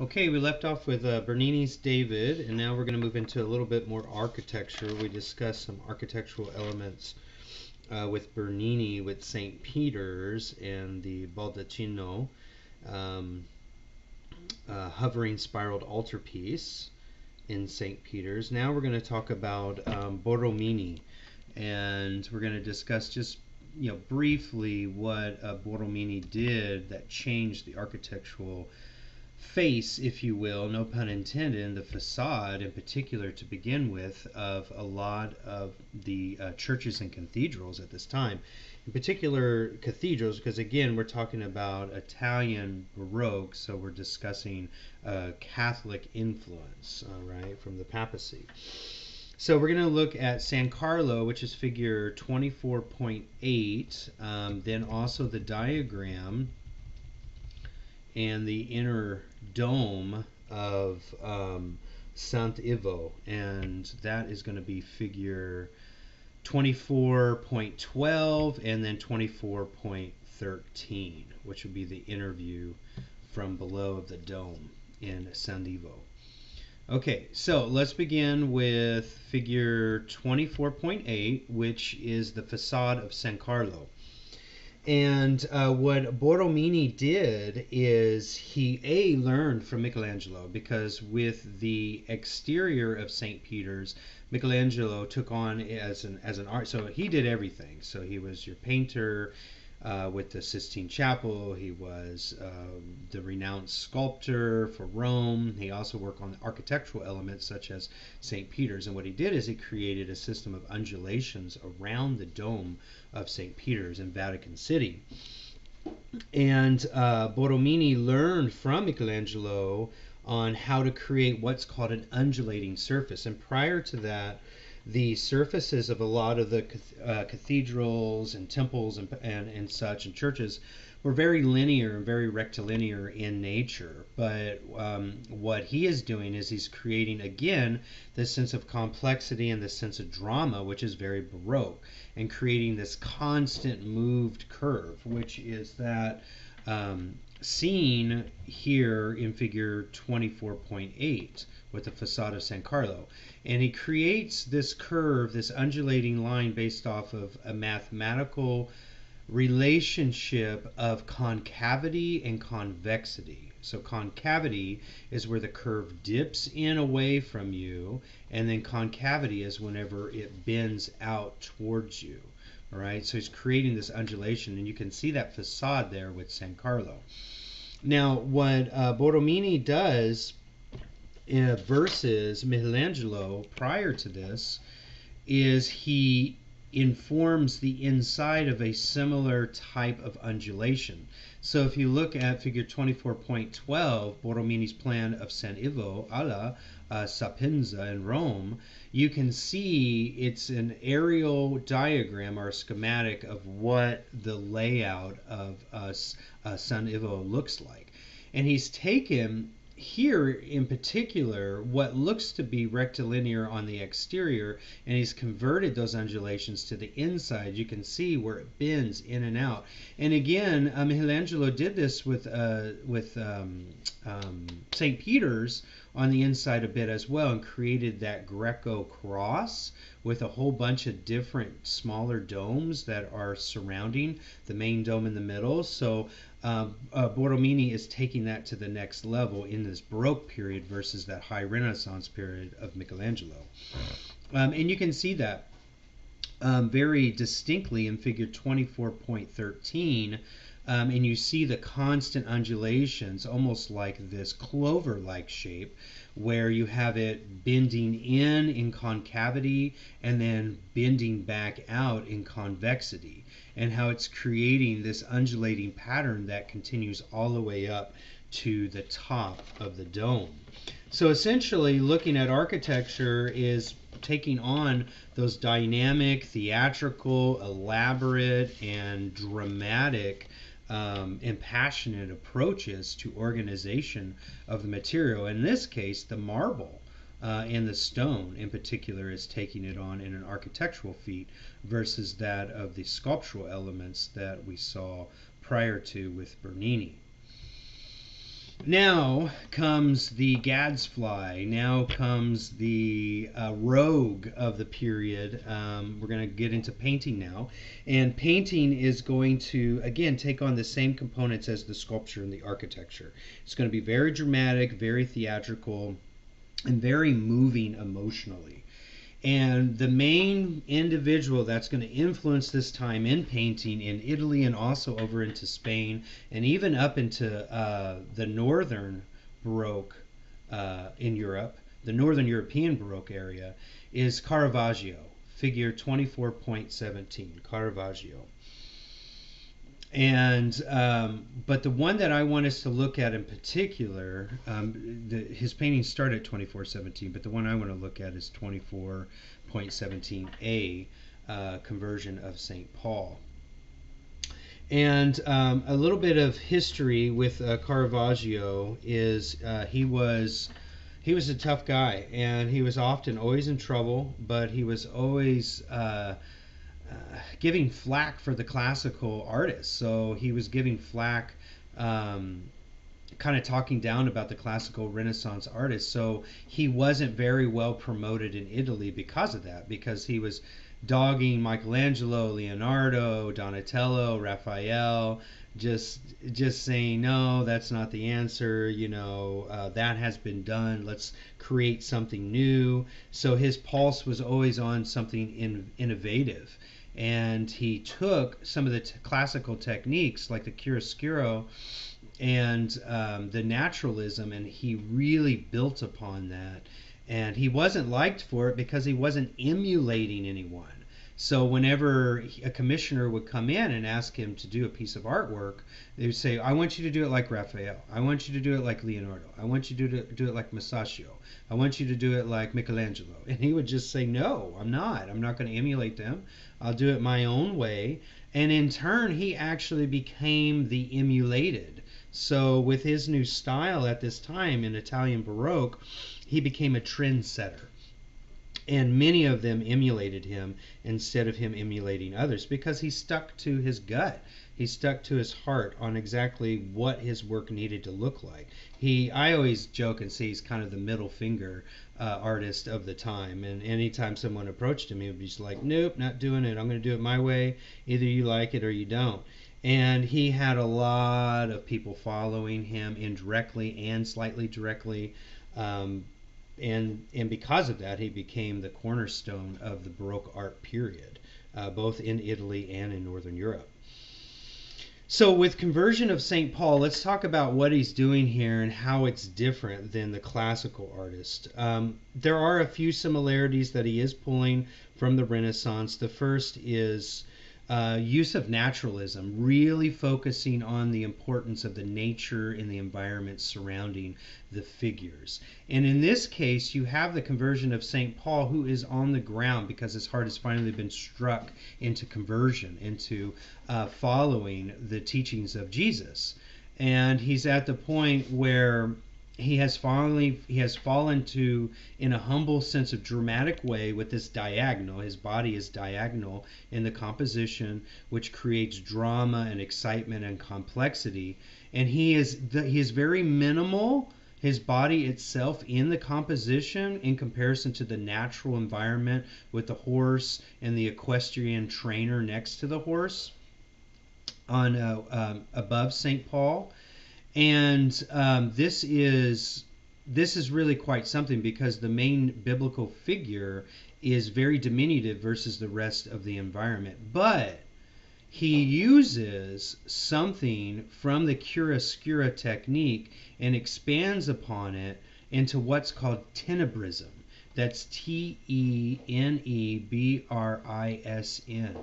Okay, we left off with uh, Bernini's David, and now we're going to move into a little bit more architecture. We discussed some architectural elements uh, with Bernini with St. Peter's and the Baldacchino um, uh, hovering spiraled altarpiece in St. Peter's. Now we're going to talk about um, Borromini, and we're going to discuss just you know briefly what uh, Borromini did that changed the architectural face, if you will, no pun intended, in the facade in particular to begin with of a lot of the uh, churches and cathedrals at this time. In particular, cathedrals, because again, we're talking about Italian Baroque, so we're discussing uh, Catholic influence, all right, from the papacy. So we're going to look at San Carlo, which is figure 24.8, um, then also the diagram and the inner dome of um, Sant Ivo, and that is going to be figure 24.12 and then 24.13, which would be the interview from below of the dome in San Ivo. Okay, so let's begin with figure 24.8, which is the facade of San Carlo. And uh, what Borromini did is he a learned from Michelangelo because with the exterior of St. Peter's, Michelangelo took on as an as an art. So he did everything. So he was your painter. Uh, with the Sistine Chapel, he was uh, the renowned sculptor for Rome. He also worked on architectural elements such as St. Peter's. And what he did is he created a system of undulations around the dome of St. Peter's in Vatican City. And uh, Borromini learned from Michelangelo on how to create what's called an undulating surface. And prior to that, the surfaces of a lot of the uh, cathedrals and temples and, and, and such and churches were very linear and very rectilinear in nature. But um, what he is doing is he's creating again this sense of complexity and this sense of drama, which is very Baroque, and creating this constant moved curve, which is that. Um, seen here in figure 24.8 with the facade of San Carlo. And he creates this curve, this undulating line based off of a mathematical relationship of concavity and convexity. So concavity is where the curve dips in away from you, and then concavity is whenever it bends out towards you. All right, so he's creating this undulation, and you can see that facade there with San Carlo. Now, what uh, Borromini does uh, versus Michelangelo prior to this is he informs the inside of a similar type of undulation. So if you look at figure 24.12, Borromini's plan of San Ivo alla uh, Sapienza in Rome, you can see it's an aerial diagram or schematic of what the layout of uh, uh, San Ivo looks like. And he's taken here in particular what looks to be rectilinear on the exterior and he's converted those undulations to the inside you can see where it bends in and out and again uh, Michelangelo did this with uh, with um, um, St. Peter's on the inside a bit as well and created that Greco cross with a whole bunch of different smaller domes that are surrounding the main dome in the middle. So uh, uh, Borromini is taking that to the next level in this Baroque period versus that high Renaissance period of Michelangelo. Um, and you can see that um, very distinctly in figure 24.13 um, and you see the constant undulations, almost like this clover like shape, where you have it bending in in concavity and then bending back out in convexity, and how it's creating this undulating pattern that continues all the way up to the top of the dome. So essentially, looking at architecture is taking on those dynamic, theatrical, elaborate, and dramatic um, and passionate approaches to organization of the material. In this case, the marble uh, and the stone in particular is taking it on in an architectural feat versus that of the sculptural elements that we saw prior to with Bernini. Now comes the Gadsfly. Now comes the uh, rogue of the period. Um, we're going to get into painting now. And painting is going to, again, take on the same components as the sculpture and the architecture. It's going to be very dramatic, very theatrical, and very moving emotionally. And the main individual that's going to influence this time in painting in Italy and also over into Spain and even up into uh, the northern Baroque uh, in Europe, the northern European Baroque area, is Caravaggio, figure 24.17. Caravaggio. And um, but the one that I want us to look at in particular, um, the, his paintings start at 2417, but the one I want to look at is 24.17a, uh, conversion of Saint Paul. And um, a little bit of history with uh, Caravaggio is uh, he was he was a tough guy, and he was often always in trouble, but he was always giving flack for the classical artists. So he was giving flack, um, kind of talking down about the classical Renaissance artists. So he wasn't very well promoted in Italy because of that, because he was dogging Michelangelo, Leonardo, Donatello, Raphael, just just saying no, that's not the answer. You know uh, that has been done. Let's create something new. So his pulse was always on something in, innovative and he took some of the t- classical techniques like the chiaroscuro and um, the naturalism and he really built upon that. And he wasn't liked for it because he wasn't emulating anyone so whenever a commissioner would come in and ask him to do a piece of artwork, they would say, "I want you to do it like Raphael. I want you to do it like Leonardo. I want you to do it, like Masaccio. I want you to do it like Michelangelo." And he would just say, "No, I'm not. I'm not going to emulate them. I'll do it my own way." And in turn, he actually became the emulated. So with his new style at this time in Italian Baroque, he became a trendsetter and many of them emulated him instead of him emulating others because he stuck to his gut. He stuck to his heart on exactly what his work needed to look like. He i always joke and say he's kind of the middle finger uh, artist of the time and anytime someone approached him he would be just like nope not doing it. I'm going to do it my way. Either you like it or you don't. And he had a lot of people following him indirectly and slightly directly um, and and because of that, he became the cornerstone of the Baroque art period, uh, both in Italy and in Northern Europe. So, with conversion of St. Paul, let's talk about what he's doing here and how it's different than the classical artist. Um, there are a few similarities that he is pulling from the Renaissance. The first is uh, use of naturalism, really focusing on the importance of the nature and the environment surrounding the figures. And in this case, you have the conversion of St. Paul, who is on the ground because his heart has finally been struck into conversion, into uh, following the teachings of Jesus. And he's at the point where he has finally he has fallen to in a humble sense of dramatic way with this diagonal his body is diagonal in the composition which creates drama and excitement and complexity and he is he is very minimal his body itself in the composition in comparison to the natural environment with the horse and the equestrian trainer next to the horse on uh, um, above St. Paul and um, this is this is really quite something because the main biblical figure is very diminutive versus the rest of the environment. But he uses something from the chiaroscuro technique and expands upon it into what's called tenebrism. That's T E N E B R I S N.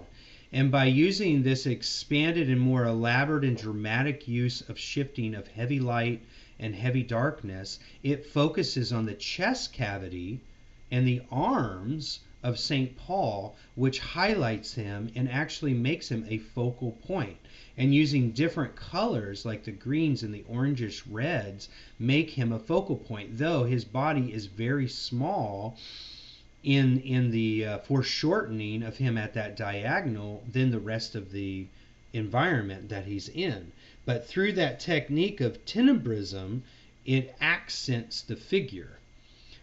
And by using this expanded and more elaborate and dramatic use of shifting of heavy light and heavy darkness, it focuses on the chest cavity and the arms of St. Paul, which highlights him and actually makes him a focal point. And using different colors like the greens and the orangish reds make him a focal point, though his body is very small in in the uh, foreshortening of him at that diagonal than the rest of the environment that he's in. But through that technique of tenebrism, it accents the figure.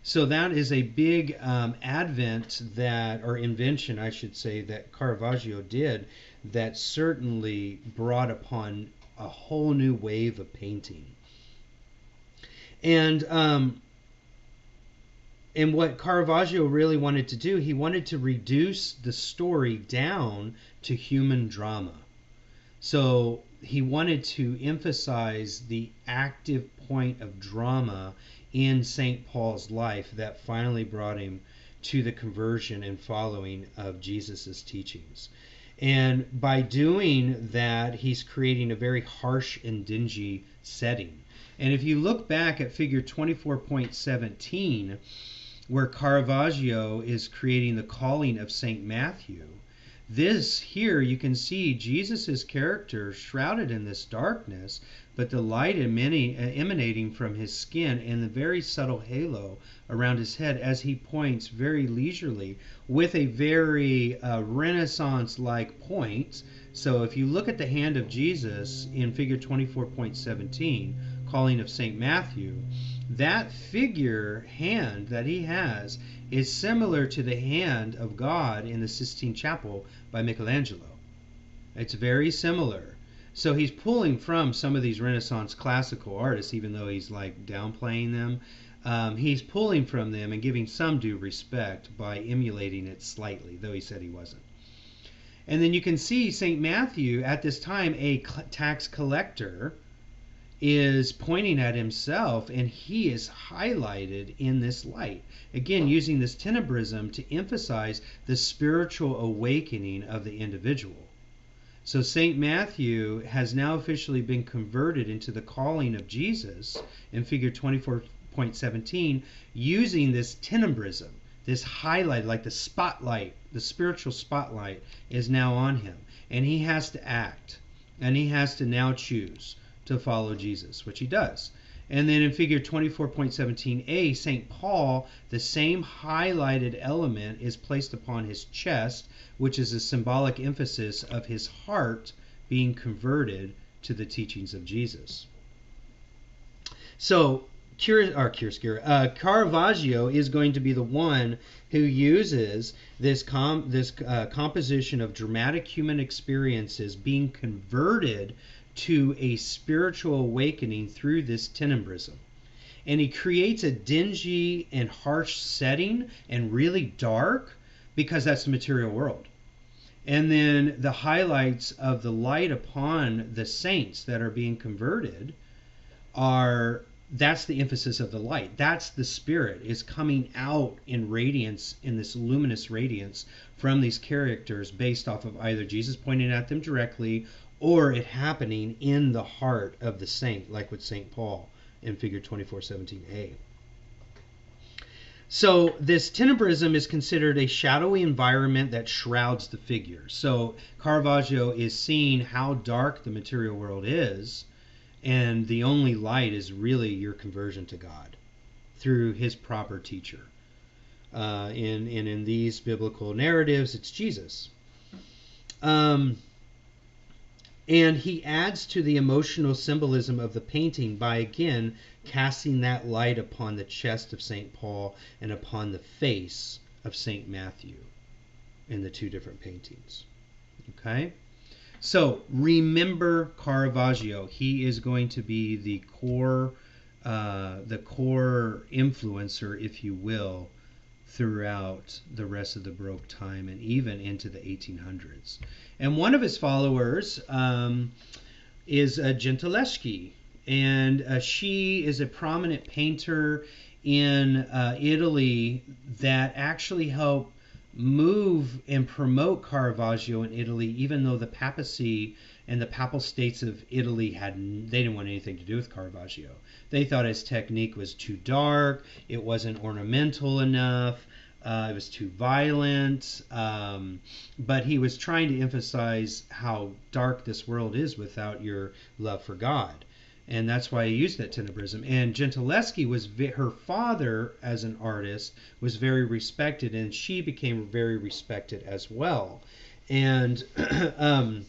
So that is a big um, advent that, or invention, I should say, that Caravaggio did that certainly brought upon a whole new wave of painting. And um, and what Caravaggio really wanted to do, he wanted to reduce the story down to human drama. So he wanted to emphasize the active point of drama in St. Paul's life that finally brought him to the conversion and following of Jesus' teachings. And by doing that, he's creating a very harsh and dingy setting. And if you look back at figure 24.17, where Caravaggio is creating the calling of St. Matthew, this here you can see Jesus' character shrouded in this darkness, but the light emanating from his skin and the very subtle halo around his head as he points very leisurely with a very uh, Renaissance like point. So if you look at the hand of Jesus in figure 24.17, calling of St. Matthew, that figure hand that he has is similar to the hand of God in the Sistine Chapel by Michelangelo. It's very similar. So he's pulling from some of these Renaissance classical artists, even though he's like downplaying them. Um, he's pulling from them and giving some due respect by emulating it slightly, though he said he wasn't. And then you can see St. Matthew at this time, a tax collector, is pointing at himself and he is highlighted in this light. Again, using this tenebrism to emphasize the spiritual awakening of the individual. So St. Matthew has now officially been converted into the calling of Jesus in figure 24.17 using this tenebrism. This highlight, like the spotlight, the spiritual spotlight, is now on him. And he has to act. And he has to now choose to follow Jesus, which he does. And then in figure 24.17a, St. Paul, the same highlighted element is placed upon his chest, which is a symbolic emphasis of his heart being converted to the teachings of Jesus. So, Cur- or uh, Caravaggio is going to be the one who uses this com- this uh, composition of dramatic human experiences being converted to a spiritual awakening through this tenebrism. And he creates a dingy and harsh setting and really dark because that's the material world. And then the highlights of the light upon the saints that are being converted are that's the emphasis of the light. That's the spirit is coming out in radiance, in this luminous radiance from these characters based off of either Jesus pointing at them directly or it happening in the heart of the saint, like with St. Paul in figure 2417a. So, this tenebrism is considered a shadowy environment that shrouds the figure. So, Caravaggio is seeing how dark the material world is, and the only light is really your conversion to God through his proper teacher. Uh, in, and in these biblical narratives, it's Jesus. Um, and he adds to the emotional symbolism of the painting by again casting that light upon the chest of St. Paul and upon the face of St. Matthew in the two different paintings. Okay? So remember Caravaggio. He is going to be the core, uh, the core influencer, if you will, throughout the rest of the Baroque time and even into the 1800s. And one of his followers um, is uh, Gentileschi, and uh, she is a prominent painter in uh, Italy that actually helped move and promote Caravaggio in Italy, even though the papacy and the papal states of Italy had they didn't want anything to do with Caravaggio. They thought his technique was too dark, it wasn't ornamental enough, uh, it was too violent. Um, but he was trying to emphasize how dark this world is without your love for God. And that's why he used that tenebrism. And Gentileschi was her father as an artist was very respected, and she became very respected as well. And um,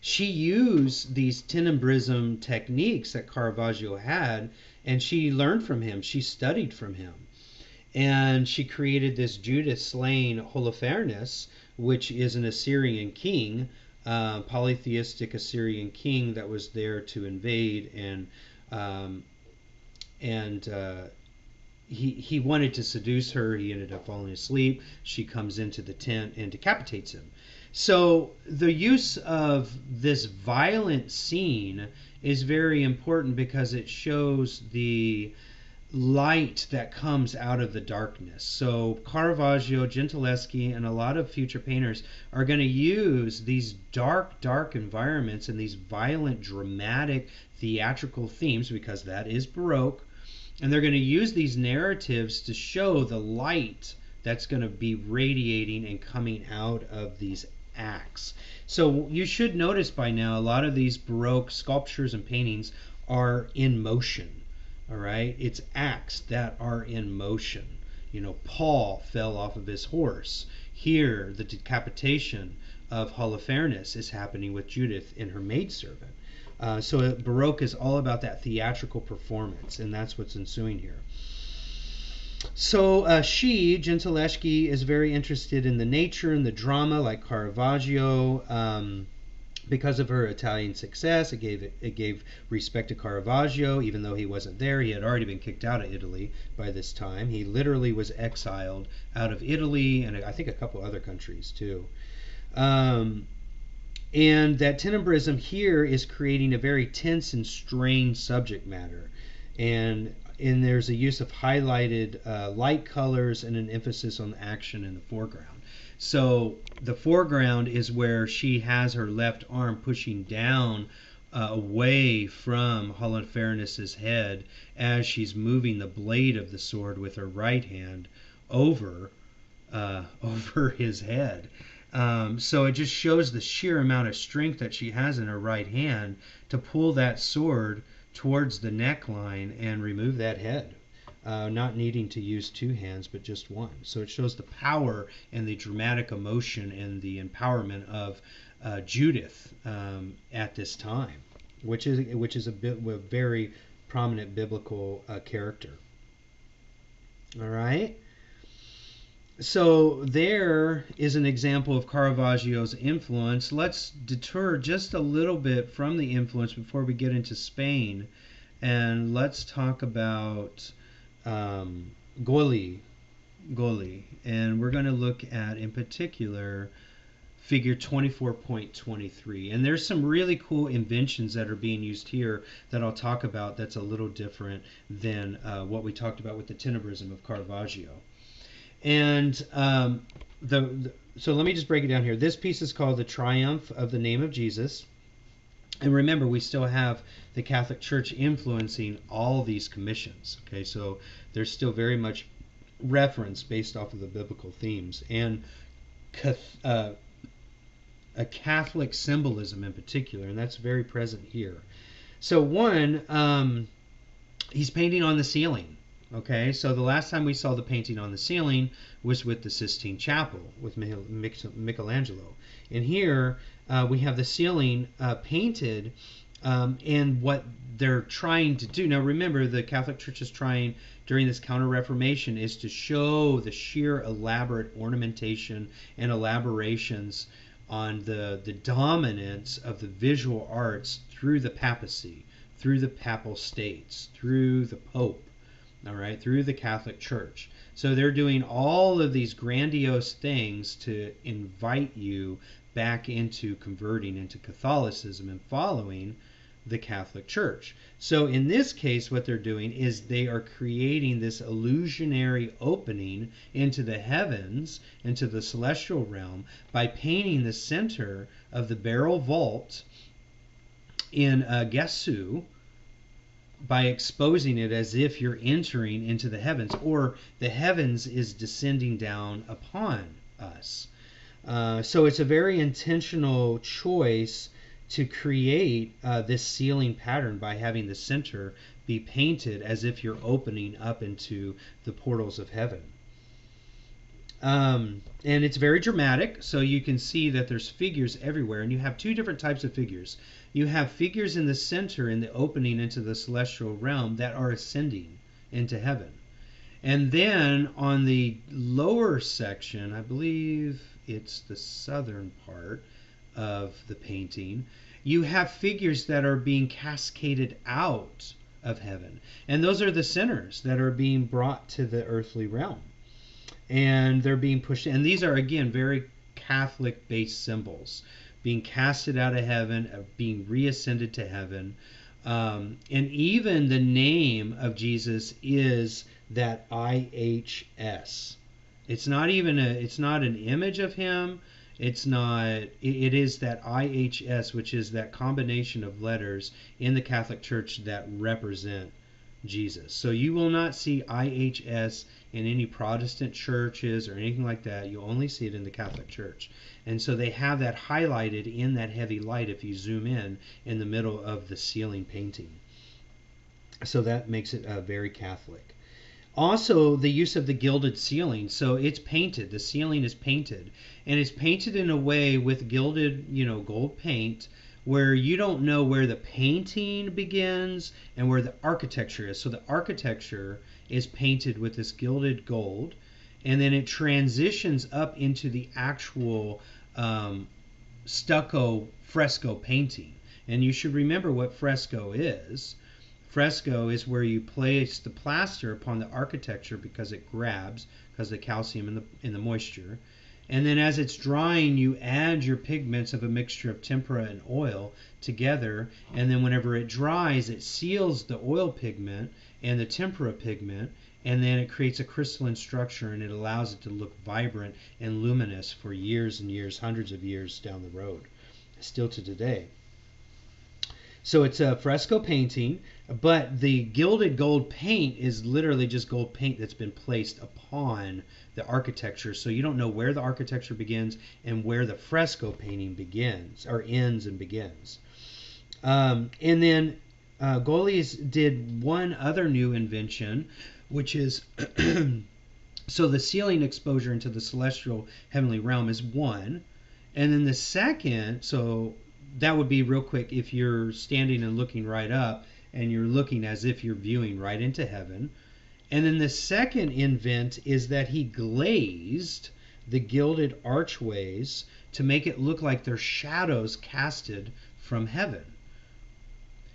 she used these tenebrism techniques that Caravaggio had, and she learned from him. She studied from him. And she created this Judith slaying Holofernes, which is an Assyrian king, uh, polytheistic Assyrian king that was there to invade and um, and uh, he he wanted to seduce her. He ended up falling asleep. She comes into the tent and decapitates him. So the use of this violent scene is very important because it shows the light that comes out of the darkness. So Caravaggio, Gentileschi, and a lot of future painters are going to use these dark, dark environments and these violent, dramatic, theatrical themes because that is Baroque. And they're going to use these narratives to show the light that's going to be radiating and coming out of these acts. So you should notice by now a lot of these Baroque sculptures and paintings are in motion all right? It's acts that are in motion. You know, Paul fell off of his horse. Here, the decapitation of Holofernes is happening with Judith and her maidservant. Uh, so Baroque is all about that theatrical performance, and that's what's ensuing here. So uh, she, Gentileschi, is very interested in the nature and the drama, like Caravaggio. Um, because of her Italian success, it gave it gave respect to Caravaggio, even though he wasn't there. He had already been kicked out of Italy by this time. He literally was exiled out of Italy and I think a couple other countries too. Um, and that tenebrism here is creating a very tense and strained subject matter. And and there's a use of highlighted uh, light colors and an emphasis on action in the foreground. So the foreground is where she has her left arm pushing down uh, away from Holofernes' head as she's moving the blade of the sword with her right hand over uh, over his head. Um, so it just shows the sheer amount of strength that she has in her right hand to pull that sword towards the neckline and remove that head uh, not needing to use two hands but just one. So it shows the power and the dramatic emotion and the empowerment of uh, Judith um, at this time, which is which is a bit a very prominent biblical uh, character. All right. So there is an example of Caravaggio's influence. Let's deter just a little bit from the influence before we get into Spain, and let's talk about um, Gaulli, Gaulli, and we're going to look at in particular figure 24.23 and there's some really cool inventions that are being used here that I'll talk about that's a little different than uh, what we talked about with the tenebrism of Caravaggio and um, the, the so let me just break it down here this piece is called the triumph of the name of Jesus and remember, we still have the Catholic Church influencing all these commissions. Okay, so there's still very much reference based off of the biblical themes and uh, a Catholic symbolism in particular, and that's very present here. So one, um, he's painting on the ceiling. Okay, so the last time we saw the painting on the ceiling was with the Sistine Chapel with Michelangelo. And here uh, we have the ceiling uh, painted um, and what they're trying to do. Now, remember, the Catholic Church is trying during this Counter Reformation is to show the sheer elaborate ornamentation and elaborations on the, the dominance of the visual arts through the papacy, through the papal states, through the Pope, all right, through the Catholic Church. So they're doing all of these grandiose things to invite you back into converting into Catholicism and following the Catholic Church. So in this case, what they're doing is they are creating this illusionary opening into the heavens, into the celestial realm, by painting the center of the barrel vault in uh, Gesu by exposing it as if you're entering into the heavens, or the heavens is descending down upon us. Uh, so it's a very intentional choice to create uh, this ceiling pattern by having the center be painted as if you're opening up into the portals of heaven. Um, and it's very dramatic, so you can see that there's figures everywhere, and you have two different types of figures. You have figures in the center in the opening into the celestial realm that are ascending into heaven. And then on the lower section, I believe it's the southern part of the painting, you have figures that are being cascaded out of heaven. And those are the sinners that are being brought to the earthly realm and they're being pushed. And these are again very Catholic based symbols, being casted out of heaven, being reascended to heaven. Um, and even the name of Jesus is that IHS. It's not even a. It's not an image of him. It's not. It, it is that IHS, which is that combination of letters in the Catholic Church that represent Jesus. So you will not see IHS in any Protestant churches or anything like that. You'll only see it in the Catholic Church. And so they have that highlighted in that heavy light if you zoom in in the middle of the ceiling painting. So that makes it uh, very Catholic. Also, the use of the gilded ceiling. So it's painted. The ceiling is painted, and it's painted in a way with gilded, you know, gold paint where you don't know where the painting begins and where the architecture is. So the architecture is painted with this gilded gold, and then it transitions up into the actual um, stucco fresco painting. And you should remember what fresco is. Fresco is where you place the plaster upon the architecture because it grabs because the calcium in the in the moisture. And then as it's drying, you add your pigments of a mixture of tempera and oil together. And then whenever it dries, it seals the oil pigment and the tempera pigment, and then it creates a crystalline structure and it allows it to look vibrant and luminous for years and years, hundreds of years down the road, still to today. So it's a fresco painting, but the gilded gold paint is literally just gold paint that's been placed upon the architecture. So you don't know where the architecture begins and where the fresco painting begins, or ends and begins. Um, and then uh, Golies did one other new invention, which is so the ceiling exposure into the celestial heavenly realm is one. And then the second, so that would be real quick if you're standing and looking right up and you're looking as if you're viewing right into heaven. And then the second invent is that he glazed the gilded archways to make it look like they're shadows casted from heaven.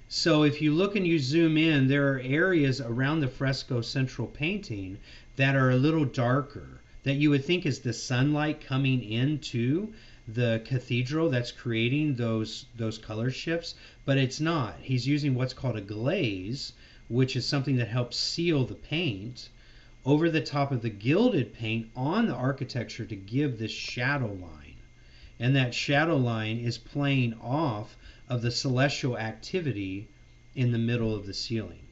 So if you look and you zoom in, there are areas around the fresco central painting that are a little darker that you would think is the sunlight coming into the cathedral that's creating those those color shifts, but it's not. He's using what's called a glaze, which is something that helps seal the paint over the top of the gilded paint on the architecture to give this shadow line. And that shadow line is playing off of the celestial activity in the middle of the ceiling.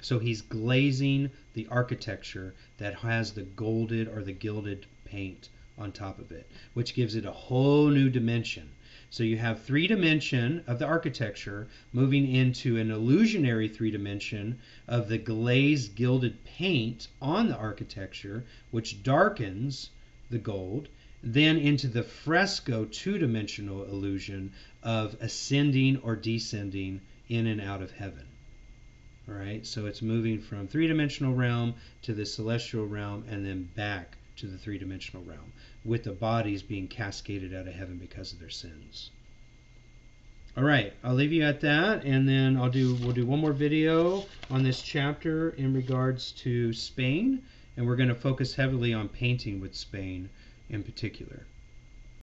So he's glazing the architecture that has the golded or the gilded paint on top of it, which gives it a whole new dimension. So you have three dimension of the architecture moving into an illusionary three dimension of the glazed gilded paint on the architecture, which darkens the gold, then into the fresco two dimensional illusion of ascending or descending in and out of heaven. All right, so it's moving from three dimensional realm to the celestial realm and then back to the three dimensional realm, with the bodies being cascaded out of heaven because of their sins. All right, I'll leave you at that, and then I'll do we'll do one more video on this chapter in regards to Spain, and we're going to focus heavily on painting with Spain in particular.